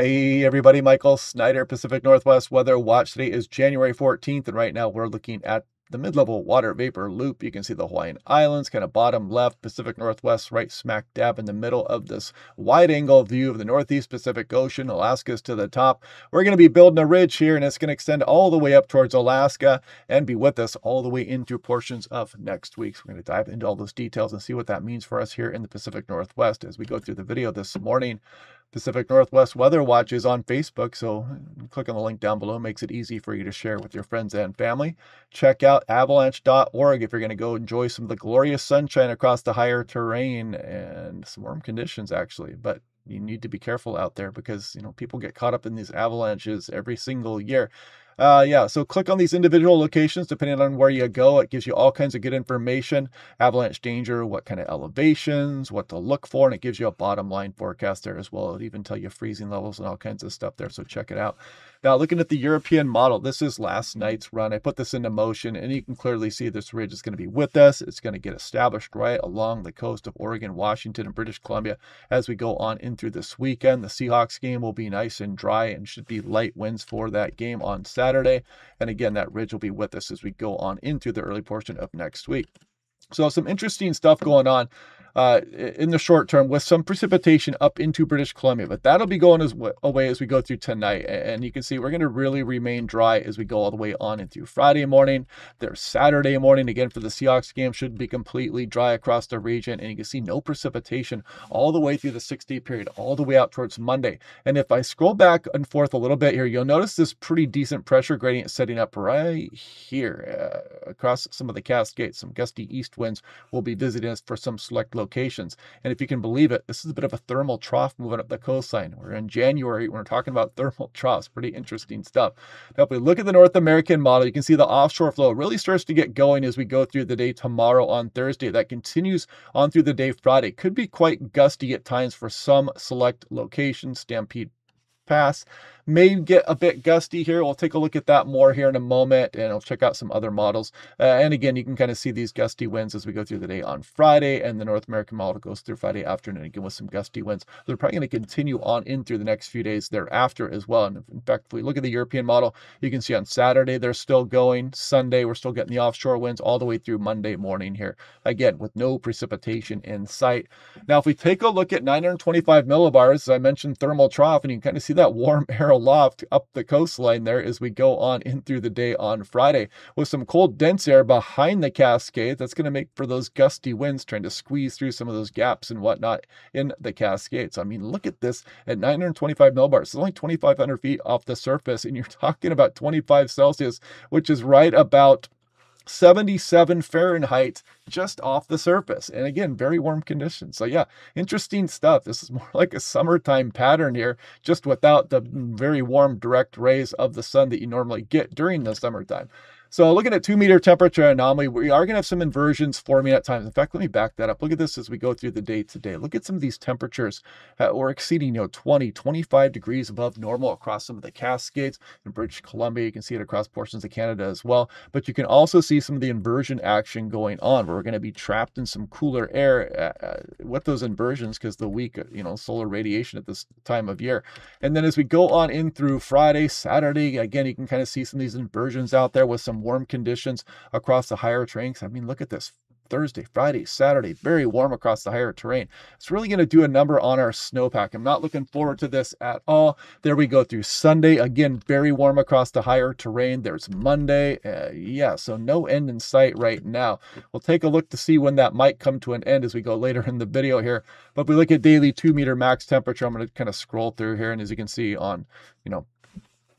Hey everybody, Michael Snyder, Pacific Northwest Weather Watch. Today is January 14th, and right now we're looking at the mid-level water vapor loop. You can see the Hawaiian Islands, kind of bottom left, Pacific Northwest, right smack dab in the middle of this wide angle view of the Northeast Pacific Ocean. Alaska's to the top. We're going to be building a ridge here, and it's going to extend all the way up towards Alaska and be with us all the way into portions of next week. So we're going to dive into all those details and see what that means for us here in the Pacific Northwest as we go through the video this morning. Pacific Northwest Weather Watch is on Facebook, so click on the link down below. It makes it easy for you to share with your friends and family. Check out avalanche.org if you're going to go enjoy some of the glorious sunshine across the higher terrain and some warm conditions, actually. But you need to be careful out there because you know people get caught up in these avalanches every single year. Uh, yeah, so click on these individual locations depending on where you go. It gives you all kinds of good information, avalanche danger, what kind of elevations, what to look for, and it gives you a bottom line forecast there as well. It even tell you freezing levels and all kinds of stuff there, so check it out. Now, looking at the European model, this is last night's run. I put this into motion, and you can clearly see this ridge is going to be with us. It's going to get established right along the coast of Oregon, Washington, and British Columbia as we go on in through this weekend. The Seahawks game will be nice and dry and should be light winds for that game on Saturday. And again, that ridge will be with us as we go on into the early portion of next week. So, some interesting stuff going on uh, in the short term with some precipitation up into British Columbia, but that'll be going as away as we go through tonight. And you can see we're going to really remain dry as we go all the way on into Friday morning. There's Saturday morning again for the Seahawks game should be completely dry across the region, and you can see no precipitation all the way through the six day period, all the way out towards Monday. And if I scroll back and forth a little bit here, you'll notice this pretty decent pressure gradient setting up right here uh, across some of the Cascades. Some gusty east winds will be visiting us for some select locations. And if you can believe it, this is a bit of a thermal trough moving up the coastline. We're in January, we're talking about thermal troughs. Pretty interesting stuff. Now, if we look at the North American model, you can see the offshore flow really starts to get going as we go through the day tomorrow on Thursday. That continues on through the day Friday. Could be quite gusty at times for some select locations. Stampede Pass may get a bit gusty here. We'll take a look at that more here in a moment and I'll check out some other models. Uh, and again, you can kind of see these gusty winds as we go through the day on Friday and the North American model goes through Friday afternoon again with some gusty winds. They're probably going to continue on in through the next few days thereafter as well. And in fact, if we look at the European model, you can see on Saturday they're still going. Sunday, we're still getting the offshore winds all the way through Monday morning here. Again, with no precipitation in sight. Now, if we take a look at 925 millibars, as I mentioned thermal trough, and you can kind of see that warm air aloft up the coastline there as we go on in through the day on Friday with some cold, dense air behind the Cascade. That's going to make for those gusty winds trying to squeeze through some of those gaps and whatnot in the Cascades. I mean, look at this at 925 millibars. It's only 2,500 feet off the surface, and you're talking about 25 Celsius, which is right about 77 Fahrenheit just off the surface. And again, very warm conditions. So, yeah, interesting stuff. This is more like a summertime pattern here, just without the very warm direct rays of the sun that you normally get during the summertime. So looking at two meter temperature anomaly, we are going to have some inversions forming at times. In fact, let me back that up. Look at this as we go through the day today. Look at some of these temperatures. Uh, we're exceeding, you know, 20, 25 degrees above normal across some of the Cascades in British Columbia. You can see it across portions of Canada as well. But you can also see some of the inversion action going on where we're going to be trapped in some cooler air uh, uh with those inversions because the weak, uh, you know, solar radiation at this time of year. And then as we go on in through Friday, Saturday, again, you can kind of see some of these inversions out there with some warm conditions across the higher terrains. I mean, look at this. Thursday, Friday, Saturday, very warm across the higher terrain. It's really going to do a number on our snowpack. I'm not looking forward to this at all. There we go through Sunday. Again, very warm across the higher terrain. There's Monday. Uh, yeah, so no end in sight right now. We'll take a look to see when that might come to an end as we go later in the video here. But if we look at daily two meter max temperature, I'm going to kind of scroll through here. And as you can see on, you know,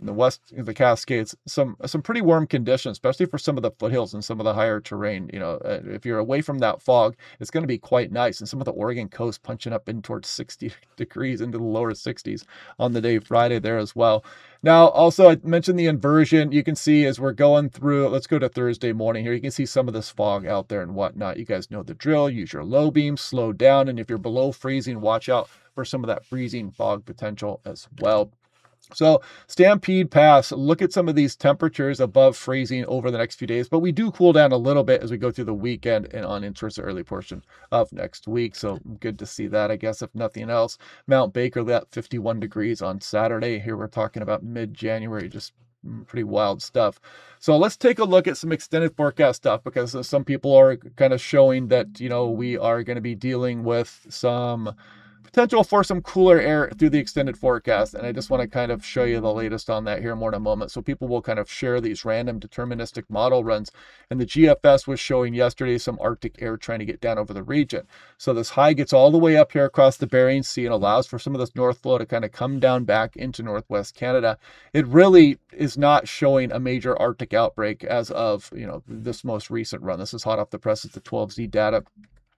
in the west of the Cascades, some some pretty warm conditions, especially for some of the foothills and some of the higher terrain. You know, uh, if you're away from that fog, it's going to be quite nice. And some of the Oregon coast punching up in towards 60 degrees into the lower 60s on the day Friday there as well. Now, also, I mentioned the inversion. You can see as we're going through, let's go to Thursday morning here. You can see some of this fog out there and whatnot. You guys know the drill. Use your low beam, slow down. And if you're below freezing, watch out for some of that freezing fog potential as well. So Stampede Pass, look at some of these temperatures above freezing over the next few days, but we do cool down a little bit as we go through the weekend and on into the early portion of next week. So good to see that, I guess, if nothing else. Mount Baker, that 51 degrees on Saturday. Here we're talking about mid-January, just mm, pretty wild stuff. So let's take a look at some extended forecast stuff because uh, some people are kind of showing that, you know, we are going to be dealing with some potential for some cooler air through the extended forecast. And I just want to kind of show you the latest on that here more in a moment. So people will kind of share these random deterministic model runs. And the GFS was showing yesterday some Arctic air trying to get down over the region. So this high gets all the way up here across the Bering Sea and allows for some of this north flow to kind of come down back into northwest Canada. It really is not showing a major Arctic outbreak as of, you know, this most recent run. This is hot off the press. It's the 12Z data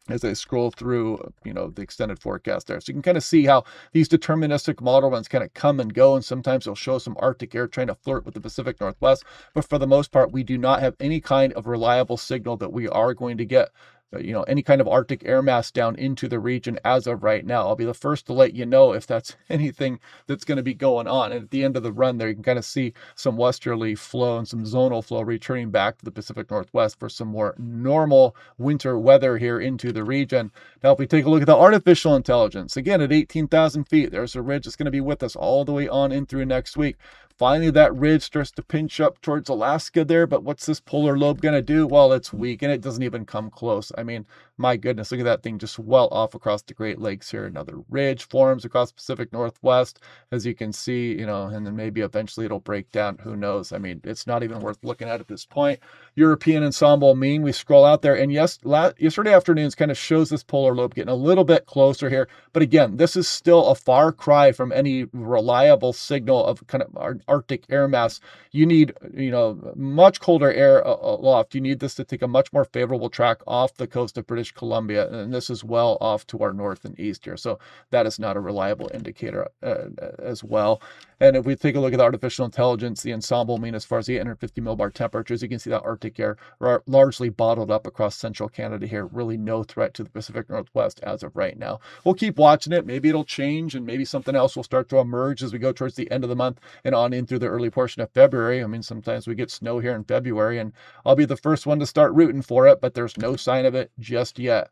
as I scroll through, you know, the extended forecast there. So you can kind of see how these deterministic model runs kind of come and go. And sometimes they'll show some Arctic air trying to flirt with the Pacific Northwest. But for the most part, we do not have any kind of reliable signal that we are going to get uh, Uh, you know, any kind of Arctic air mass down into the region as of right now. I'll be the first to let you know if that's anything that's going to be going on. And at the end of the run there, you can kind of see some westerly flow and some zonal flow returning back to the Pacific Northwest for some more normal winter weather here into the region. Now, if we take a look at the artificial intelligence, again, at 18,000 feet, there's a ridge that's going to be with us all the way on in through next week. Finally, that ridge starts to pinch up towards Alaska there, but what's this polar lobe going to do? Well, it's weak and it doesn't even come close. I mean, my goodness, look at that thing just well off across the Great Lakes here. Another ridge forms across Pacific Northwest, as you can see, you know, and then maybe eventually it'll break down. Who knows? I mean, it's not even worth looking at at this point. European ensemble mean, we scroll out there, and yes, yesterday afternoon's kind of shows this polar lobe getting a little bit closer here. But again, this is still a far cry from any reliable signal of kind of Arctic air mass. You need, you know, much colder air uh, uh, aloft. You need this to take a much more favorable track off the coast of British Columbia, and this is well off to our north and east here. So that is not a reliable indicator uh, uh as well. And if we take a look at the artificial intelligence, the ensemble mean as far as the 850 millibar temperatures, you can see that Arctic air are largely bottled up across central Canada here. Really no threat to the Pacific Northwest as of right now. We'll keep watching it. Maybe it'll change and maybe something else will start to emerge as we go towards the end of the month and on in through the early portion of February. I mean, sometimes we get snow here in February and I'll be the first one to start rooting for it, but there's no sign of it just yet.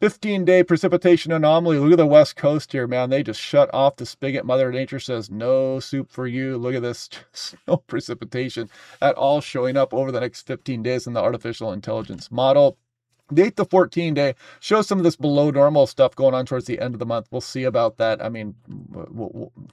15 day precipitation anomaly. Look at the west coast here, man. They just shut off the spigot. Mother Nature says, no soup for you. Look at this. No precipitation at all showing up over the next 15 days in the artificial intelligence model. The 8 to 14 day shows some of this below normal stuff going on towards the end of the month. We'll see about that. I mean,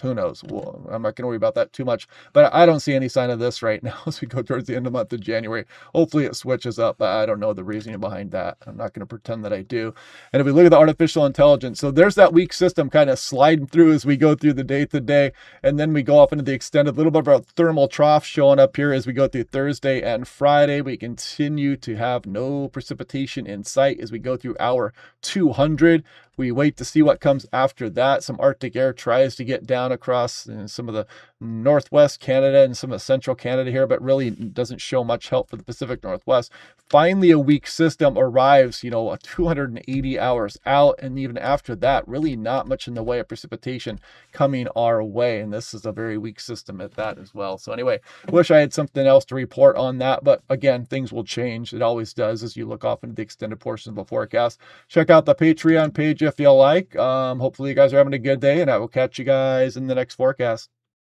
who knows? We'll, I'm not going to worry about that too much, but I don't see any sign of this right now as we go towards the end of the month of January. Hopefully it switches up. I don't know the reasoning behind that. I'm not going to pretend that I do. And if we look at the artificial intelligence, so there's that weak system kind of sliding through as we go through the day to day. And then we go off into the extended little bit of a thermal trough showing up here as we go through Thursday and Friday. We continue to have no precipitation in sight as we go through hour 200. We wait to see what comes after that. Some Arctic air tries to get down across you some of the northwest Canada and some of central Canada here, but really doesn't show much help for the Pacific Northwest. Finally, a weak system arrives, you know, 280 hours out. And even after that, really not much in the way of precipitation coming our way. And this is a very weak system at that as well. So anyway, wish I had something else to report on that. But again, things will change. It always does as you look off into the extended portion of the forecast. Check out the Patreon page if you like. Um, hopefully, you guys are having a good day, and I will catch you guys in the next forecast.